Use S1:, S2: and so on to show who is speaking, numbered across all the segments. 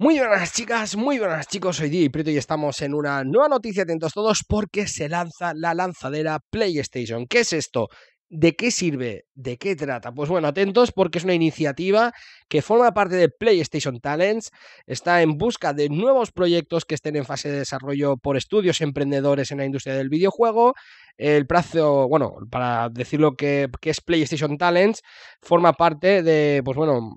S1: Muy buenas chicas, muy buenas chicos, soy Di Prieto y estamos en una nueva noticia, atentos todos, porque se lanza la lanzadera PlayStation. ¿Qué es esto? ¿De qué sirve? ¿De qué trata? Pues bueno, atentos porque es una iniciativa que forma parte de PlayStation Talents, está en busca de nuevos proyectos que estén en fase de desarrollo por estudios emprendedores en la industria del videojuego. El plazo, bueno, para decir lo que, que es PlayStation Talents, forma parte de, pues bueno,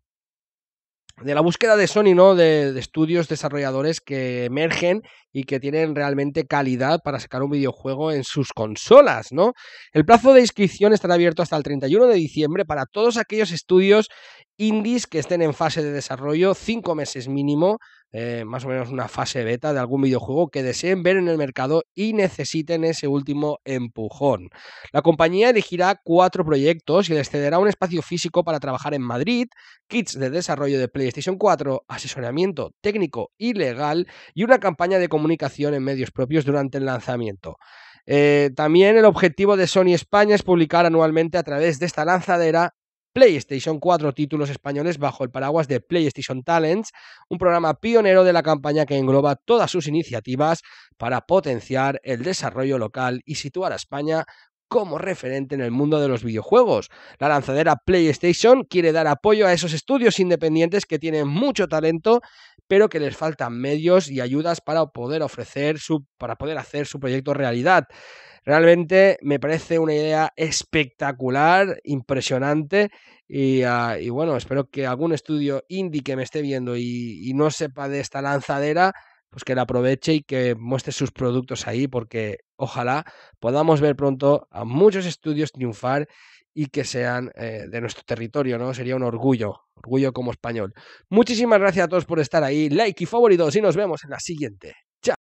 S1: de la búsqueda de Sony, ¿no? De, estudios desarrolladores que emergen y que tienen realmente calidad para sacar un videojuego en sus consolas, ¿no? El plazo de inscripción estará abierto hasta el 31 de diciembre para todos aquellos estudios indies que estén en fase de desarrollo, cinco meses mínimo, eh, más o menos una fase beta de algún videojuego que deseen ver en el mercado y necesiten ese último empujón. La compañía elegirá cuatro proyectos y les cederá un espacio físico para trabajar en Madrid, kits de desarrollo de PlayStation 4, asesoramiento técnico y legal y una campaña de comunicación en medios propios durante el lanzamiento. Eh, también el objetivo de Sony España es publicar anualmente a través de esta lanzadera PlayStation 4 títulos españoles bajo el paraguas de PlayStation Talents, un programa pionero de la campaña que engloba todas sus iniciativas para potenciar el desarrollo local y situar a España como referente en el mundo de los videojuegos. La lanzadera PlayStation quiere dar apoyo a esos estudios independientes que tienen mucho talento, pero que les faltan medios y ayudas para poder ofrecer su para poder hacer su proyecto realidad. Realmente me parece una idea espectacular, impresionante y, uh, y bueno, espero que algún estudio indie que me esté viendo y, y no sepa de esta lanzadera, pues que la aproveche y que muestre sus productos ahí, porque ojalá podamos ver pronto a muchos estudios triunfar y que sean eh, de nuestro territorio, ¿no? Sería un orgullo, orgullo como español. Muchísimas gracias a todos por estar ahí, like y favoritos y nos vemos en la siguiente.